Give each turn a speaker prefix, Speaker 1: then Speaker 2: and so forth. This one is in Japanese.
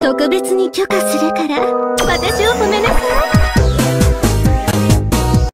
Speaker 1: 特別に許可するから私を褒めなさい。